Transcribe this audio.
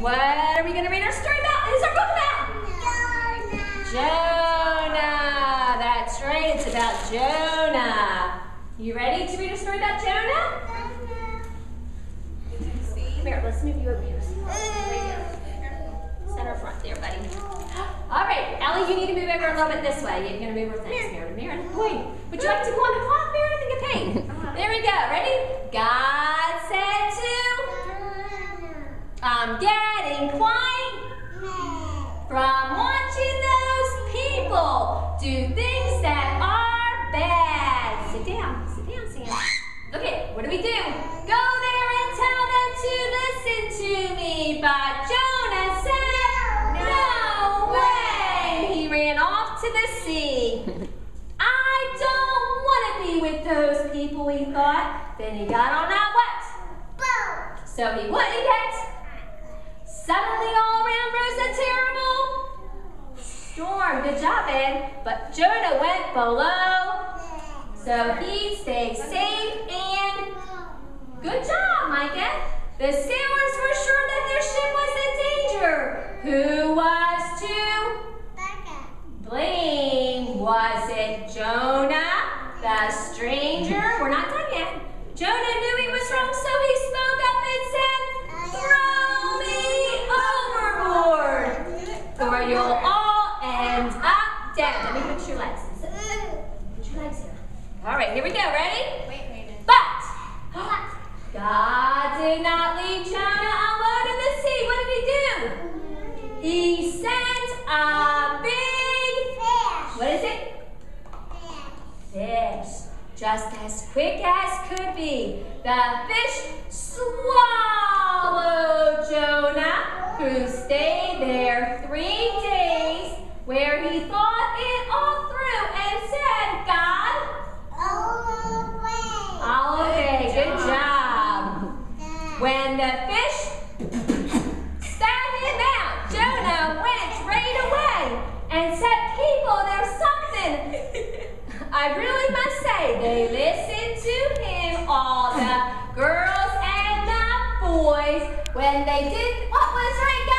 What are we going to read our story about? Who's our book about? Jonah. Jonah. That's right. It's about Jonah. You ready to read a story about Jonah? Come here. Let's move you over here. Center front there, buddy. All right, Ellie, you need to move over a little bit this way. You're going to move her things, Meredith. Meredith, point. Would you like to go on the clock, Meredith, and get paid? Uh-huh. There we go. Ready? God from watching those people do things that are bad. Sit down. Sit down, Sam. Okay, what do we do? Go there and tell them to listen to me. But Jonah said, No way. He ran off to the sea. I don't want to be with those people, he thought. Then he got on that what? So he wouldn't get Suddenly all Good job, Ed. But Jonah went below, so he stayed safe and good job, Micah. The sailors were sure that their ship was in danger. Who was to blame? Was it Jonah, the stranger? We're not done yet. Jonah knew he was wrong, so he spoke up and said, Throw me overboard, or you'll Here we go. Ready? Wait, wait. But God did not leave Jonah alone in the sea. What did he do? He sent a big fish. What is it? Fish. Just as quick as could be, the fish swallowed Jonah, who stayed there three days, where he thought it all through and said, God, I'll obey. Good job. When the fish him out, Jonah went right away and said, People, there's something. I really must say, they listened to him, all the girls and the boys, when they did what was right,